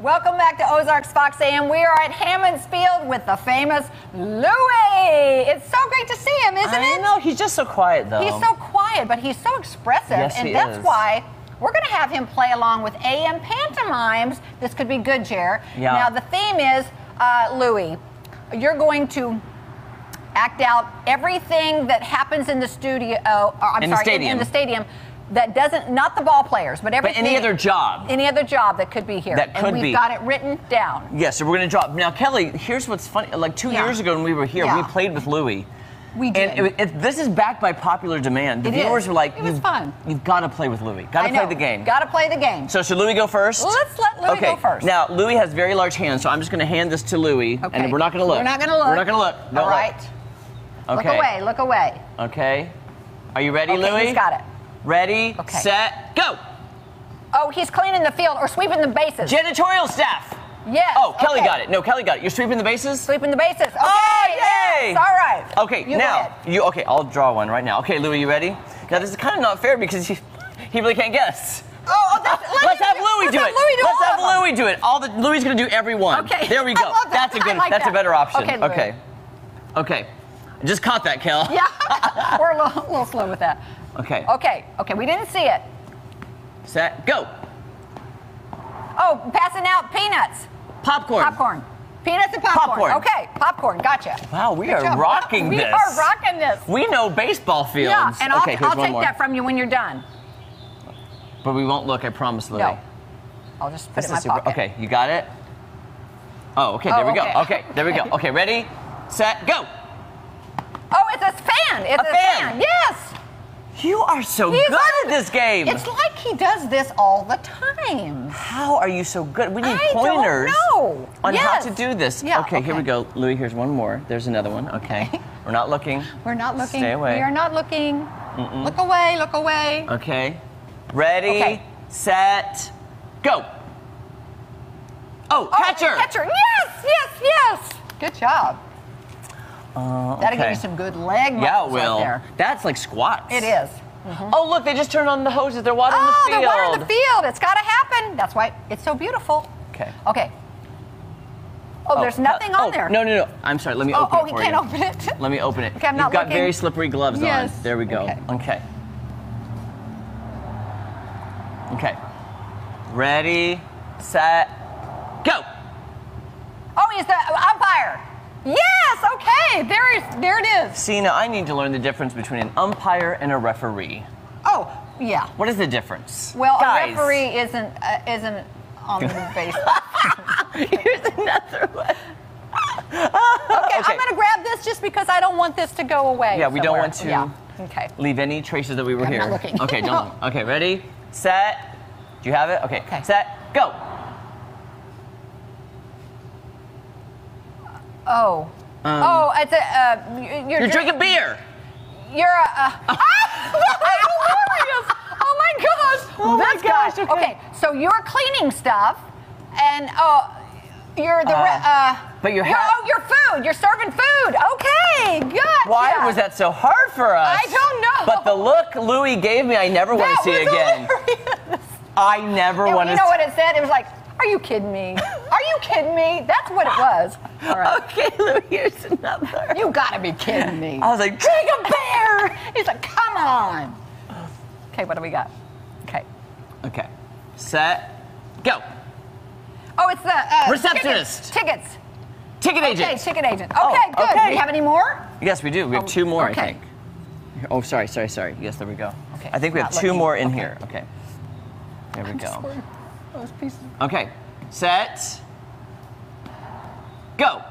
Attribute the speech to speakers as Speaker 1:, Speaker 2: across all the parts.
Speaker 1: Welcome back to Ozarks Fox AM. We are at Hammons Field with the famous Louie. It's so great to see him, isn't
Speaker 2: I
Speaker 1: it?
Speaker 2: know he's just so quiet though.
Speaker 1: He's so quiet, but he's so expressive,
Speaker 2: Yes,
Speaker 1: and that's
Speaker 2: is.
Speaker 1: why we're going to have him play along with AM pantomimes. This could be good, Jer.
Speaker 2: Yeah.
Speaker 1: Now the theme is uh, Louie. You're going to act out everything that happens in the studio. Or, I'm
Speaker 2: In the
Speaker 1: sorry, in- In, the stadium. That doesn't, not the ball players, but
Speaker 2: But any other job.
Speaker 1: Any other job that could be here.
Speaker 2: That could
Speaker 1: and we've
Speaker 2: be.
Speaker 1: got it written down.
Speaker 2: Yes, so we're gonna drop. Now, Kelly, here's what's funny. Like two
Speaker 1: Yeah.
Speaker 2: years ago when we were here,
Speaker 1: Yeah.
Speaker 2: we played with Louie.
Speaker 1: We did.
Speaker 2: And it, it, this is backed by popular demand. The
Speaker 1: It is.
Speaker 2: viewers were like,
Speaker 1: It was
Speaker 2: "You've-
Speaker 1: fun.
Speaker 2: You've got to play with Louie. Got
Speaker 1: I
Speaker 2: to play the game.
Speaker 1: Got to play the game.
Speaker 2: So should Louie go first?
Speaker 1: Let's let Louie
Speaker 2: okay.
Speaker 1: go first.
Speaker 2: Now Louie has very large hands, so I'm just going to hand this to Louie,
Speaker 1: Okay.
Speaker 2: and we're not going to look.
Speaker 1: We're not going to look.
Speaker 2: We're not going to look. Don't
Speaker 1: All
Speaker 2: look. Okay.
Speaker 1: Look away. Look away.
Speaker 2: Okay. Are you ready,
Speaker 1: Okay,
Speaker 2: Louie?
Speaker 1: he's got it.
Speaker 2: Ready,
Speaker 1: Okay.
Speaker 2: set, go.
Speaker 1: Oh, he's cleaning the field or sweeping the bases.
Speaker 2: Janitorial staff.
Speaker 1: yes.
Speaker 2: Oh, Kelly
Speaker 1: okay.
Speaker 2: got it. No, Kelly got it. You're sweeping the bases.
Speaker 1: Sweeping the bases. Oh, okay.
Speaker 2: Oh, yay!
Speaker 1: yes, All right.
Speaker 2: Okay,
Speaker 1: You
Speaker 2: now you okay? I'll draw one right now. Okay, Louie, you ready? Now this is kind of not fair because he, he really can't guess.
Speaker 1: Oh, oh, that's, ah, let
Speaker 2: Let's have Louie
Speaker 1: let's
Speaker 2: do it.
Speaker 1: Louie do
Speaker 2: Let's
Speaker 1: all
Speaker 2: have. Louie do it. All the Louie's gonna do every one.
Speaker 1: Okay.
Speaker 2: There we go.
Speaker 1: that.
Speaker 2: That's a good.
Speaker 1: like
Speaker 2: that's
Speaker 1: that.
Speaker 2: a better option.
Speaker 1: Okay, Louie.
Speaker 2: okay. Okay. I Just caught that, Kel.
Speaker 1: Yeah. We're a little, a little slow with that.
Speaker 2: Okay.
Speaker 1: Okay. Okay. We didn't see it.
Speaker 2: Set. Go.
Speaker 1: Oh, passing out peanuts.
Speaker 2: Popcorn.
Speaker 1: Popcorn. Peanuts and popcorn.
Speaker 2: Popcorn.
Speaker 1: Okay. Popcorn. Gotcha.
Speaker 2: Wow, we
Speaker 1: Good
Speaker 2: are
Speaker 1: job.
Speaker 2: rocking
Speaker 1: we
Speaker 2: this.
Speaker 1: We are rocking this.
Speaker 2: We know baseball fields.
Speaker 1: Yeah, and I'll,
Speaker 2: okay,
Speaker 1: I'll take
Speaker 2: more.
Speaker 1: that from you when you're done.
Speaker 2: But we won't look. I promise, Louie.
Speaker 1: No. I'll just put
Speaker 2: This
Speaker 1: it in my
Speaker 2: super.
Speaker 1: pocket.
Speaker 2: Okay, you got it. Oh, okay.
Speaker 1: Oh,
Speaker 2: There we oh, go.
Speaker 1: okay.
Speaker 2: Okay, there we go. Okay, ready, set, go.
Speaker 1: Oh, it's a fan. It's
Speaker 2: A
Speaker 1: a,
Speaker 2: fan.
Speaker 1: Yes.
Speaker 2: You are so
Speaker 1: He's
Speaker 2: good at this game.
Speaker 1: It's like he does this all the time.
Speaker 2: How are you so good? We need
Speaker 1: I
Speaker 2: pointers on
Speaker 1: Yes.
Speaker 2: how to do this.
Speaker 1: Yeah,
Speaker 2: okay, here we go. Louie, here's one more. There's another one. Okay. We're not looking.
Speaker 1: We're not looking.
Speaker 2: Stay away.
Speaker 1: We are not looking. Look away. Look away.
Speaker 2: Okay. Ready,
Speaker 1: Okay.
Speaker 2: set, go. Oh,
Speaker 1: Oh,
Speaker 2: catcher.
Speaker 1: Catcher. Yes. Yes. Yes. Good job.
Speaker 2: Uh,
Speaker 1: That'll give you some good leg muscles
Speaker 2: Yeah, it will.
Speaker 1: right there.
Speaker 2: That's like squats.
Speaker 1: It is.
Speaker 2: Oh, look, they just turned on the hoses. They're watering
Speaker 1: Oh,
Speaker 2: the field.
Speaker 1: Oh, they're watering the field. It's got to happen. That's why it's so beautiful.
Speaker 2: Okay.
Speaker 1: Okay. Oh, there's nothing on
Speaker 2: oh,
Speaker 1: there.
Speaker 2: No, no, no. I'm sorry. Let me
Speaker 1: Oh,
Speaker 2: open
Speaker 1: oh,
Speaker 2: it
Speaker 1: he
Speaker 2: for
Speaker 1: can't
Speaker 2: you.
Speaker 1: open it.
Speaker 2: Let me open it.
Speaker 1: Okay, I'm not
Speaker 2: You've got
Speaker 1: looking.
Speaker 2: very slippery gloves
Speaker 1: Yes.
Speaker 2: on. There we go.
Speaker 1: Okay.
Speaker 2: Okay. Okay. Ready, set, go.
Speaker 1: Oh, he's the umpire. Yes. Okay. There is. There it is.
Speaker 2: Now I need to learn the difference between an umpire and a referee.
Speaker 1: Oh, yeah.
Speaker 2: What is the difference?
Speaker 1: Well,
Speaker 2: Guys.
Speaker 1: a referee isn't uh, isn't on the base.
Speaker 2: Here's another one.
Speaker 1: Okay,
Speaker 2: Okay.
Speaker 1: I'm gonna grab this just because I don't want this to go away.
Speaker 2: Yeah, we don't want to
Speaker 1: Yeah. Okay.
Speaker 2: leave any traces that we were
Speaker 1: I'm
Speaker 2: here. Okay, don't. Okay, ready, set. Do you have it? Okay.
Speaker 1: Okay.
Speaker 2: Set, go.
Speaker 1: Oh. oh, it's a. Uh, you're,
Speaker 2: You're
Speaker 1: drink-
Speaker 2: drinking beer.
Speaker 1: You're a. Uh, ah, hilarious! Oh my gosh!
Speaker 2: Oh my
Speaker 1: This
Speaker 2: gosh,
Speaker 1: guy.
Speaker 2: okay.
Speaker 1: so you're cleaning stuff, and uh, you're the. re-
Speaker 2: Uh,
Speaker 1: uh,
Speaker 2: but you're
Speaker 1: you're,
Speaker 2: ha-
Speaker 1: oh, your food. You're serving food. Okay, good.
Speaker 2: Why was that so hard for us?
Speaker 1: I don't know.
Speaker 2: But the look Louie gave me, I never want to see
Speaker 1: was
Speaker 2: again.
Speaker 1: hilarious.
Speaker 2: I never
Speaker 1: And
Speaker 2: want
Speaker 1: you
Speaker 2: to.
Speaker 1: know what it said? It was like, "Are you kidding me? Are you kidding me?" That's what it was. All right.
Speaker 2: Okay, Louie, here's another.
Speaker 1: You gotta be kidding me.
Speaker 2: I was like,
Speaker 1: Drink a bear. He's like, come on. Okay, what do we got? Okay.
Speaker 2: okay, set, go.
Speaker 1: Oh, it's the uh,
Speaker 2: Receptionist.
Speaker 1: Tickets. tickets.
Speaker 2: Ticket
Speaker 1: Okay,
Speaker 2: agent.
Speaker 1: ticket agent. Okay,
Speaker 2: Oh,
Speaker 1: good.
Speaker 2: okay.
Speaker 1: Do we have any more?
Speaker 2: Yes, we do. We have
Speaker 1: Oh,
Speaker 2: two more,
Speaker 1: okay.
Speaker 2: I think. Oh, sorry, sorry, sorry. Yes, there we go.
Speaker 1: Okay,
Speaker 2: I think we have two more in
Speaker 1: Okay.
Speaker 2: here. Okay. There we
Speaker 1: Just
Speaker 2: go.
Speaker 1: Where- Those pieces.
Speaker 2: Okay, set, go.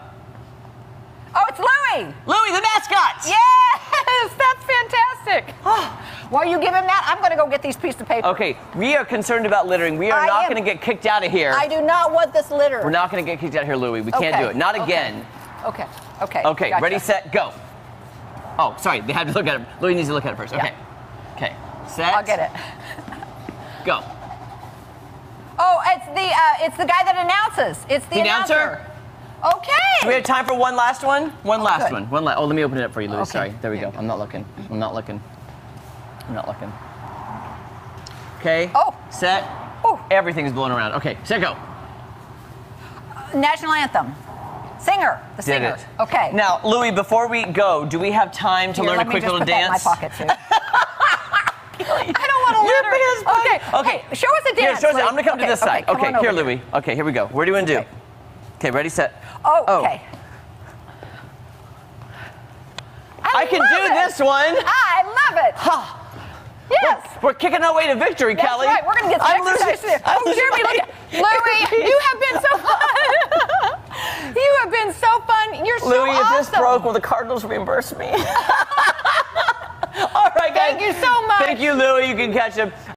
Speaker 1: Oh, it's Louie.
Speaker 2: Louis, the mascot.
Speaker 1: Yes, that's fantastic. While you give him that, I'm going to go get these pieces of paper.
Speaker 2: Okay, we are concerned about littering. We are
Speaker 1: I
Speaker 2: not
Speaker 1: am-
Speaker 2: going to get kicked out of here.
Speaker 1: I do not want this litter.
Speaker 2: We're not going to get kicked out of here, Louie. We can't do it. Not again.
Speaker 1: Okay. Okay.
Speaker 2: Okay,
Speaker 1: gotcha.
Speaker 2: ready, set, go. Oh, sorry, they had to look at it. Louie needs to look at it first. Okay. Okay. Set.
Speaker 1: I'll get it.
Speaker 2: Go.
Speaker 1: Oh, it's the uh, it's the guy that announces. It's the,
Speaker 2: The announcer?
Speaker 1: Okay.
Speaker 2: Do we have time for one last one? One last
Speaker 1: good.
Speaker 2: one. One la- Oh, let me open it up for you, Louie.
Speaker 1: Okay.
Speaker 2: Sorry. There we go. I'm not looking. I'm not looking. I'm not looking. Okay.
Speaker 1: Oh.
Speaker 2: Set.
Speaker 1: Oh.
Speaker 2: Everything's blowing around. Okay. Set. Go.
Speaker 1: national anthem. Singer, the
Speaker 2: Did
Speaker 1: singer.
Speaker 2: it.
Speaker 1: Okay.
Speaker 2: Now, Louie, before we go, do we have time to
Speaker 1: Here,
Speaker 2: learn a quick
Speaker 1: just
Speaker 2: little
Speaker 1: put that in my pocket too. I don't want to
Speaker 2: Your
Speaker 1: let her.
Speaker 2: pants button.
Speaker 1: Okay.
Speaker 2: Okay.
Speaker 1: Okay. Show a
Speaker 2: Here, show us- I'm gonna come
Speaker 1: okay,
Speaker 2: to this
Speaker 1: okay,
Speaker 2: side. Okay, here, Louie. Okay, here we go. What are you gonna do?
Speaker 1: Okay.
Speaker 2: Okay, ready, set.
Speaker 1: Oh, oh. okay.
Speaker 2: I can do
Speaker 1: it.
Speaker 2: this one.
Speaker 1: I love it. Yes.
Speaker 2: We're kicking our way to victory,
Speaker 1: That's
Speaker 2: Kelly.
Speaker 1: right. We're going to get some
Speaker 2: I'm losing-
Speaker 1: exercise today.
Speaker 2: I'm
Speaker 1: Oh,
Speaker 2: losing
Speaker 1: Jeremy,
Speaker 2: my-
Speaker 1: look at Louie. You have been so fun. you have been so fun. You're so
Speaker 2: Louie, if this broke, will the Cardinals reimburse me? All right, guys.
Speaker 1: Thank you so much.
Speaker 2: Thank you, Louie. You can catch him